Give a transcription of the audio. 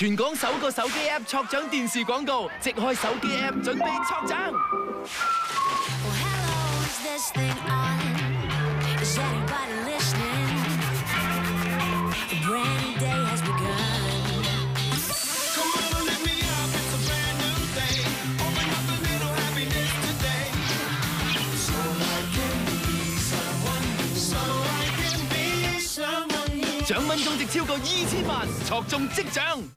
全港首个手机 App 撮奖电视广告，即开手机 App 准备撮奖。奖金总值超过二千万，撮中即奖。